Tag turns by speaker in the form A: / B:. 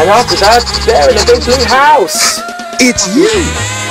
A: And after that, they're in a big blue house.
B: It's you!